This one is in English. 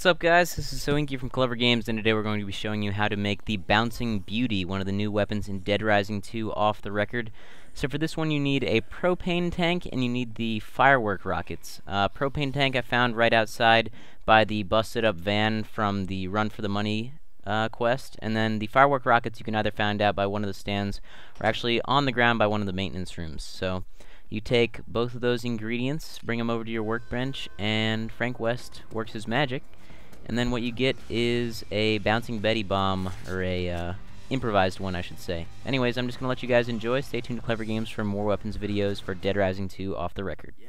What's up guys, this is Soinky from Clevver Games and today we're going to be showing you how to make the Bouncing Beauty, one of the new weapons in Dead Rising 2 off the record. So for this one you need a propane tank and you need the firework rockets. Uh, propane tank I found right outside by the busted up van from the Run for the Money uh, quest, and then the firework rockets you can either find out by one of the stands or actually on the ground by one of the maintenance rooms. So you take both of those ingredients, bring them over to your workbench, and Frank West works his magic and then what you get is a Bouncing Betty bomb, or a uh, improvised one, I should say. Anyways, I'm just going to let you guys enjoy. Stay tuned to Clevver Games for more weapons videos for Dead Rising 2 off the record. Yeah.